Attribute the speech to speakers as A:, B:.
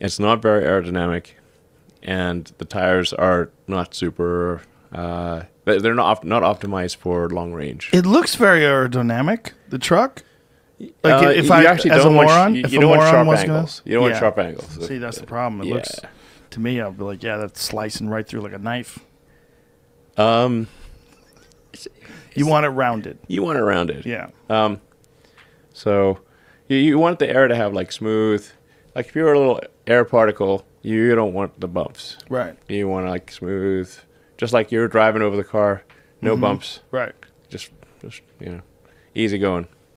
A: It's not very aerodynamic, and the tires are not super. Uh, they- they're not op- not optimized for long range.
B: It looks very aerodynamic. The truck. Like
A: Uh,
B: if I,
A: actually
B: as a
A: want sh-
B: moron,
A: you,
B: if
A: you
B: a
A: don't want
B: moron
A: sharp
B: was gonna-
A: angles. You don't want
B: Yeah.
A: sharp angles.
B: See, that's the problem. It
A: yeah.
B: looks to me. I'll be like, yeah, that's slicing right through like a knife.
A: Um,
B: You want it rounded.
A: you want it rounded.
B: Yeah.
A: Um, so you, you want the air to have like smooth, like if you're a little air particle, you don't want the bumps.
B: Right.
A: You want like smooth, just like you're driving over the car, no
B: Mhm.
A: bumps,
B: Right.
A: just just you know, easy going.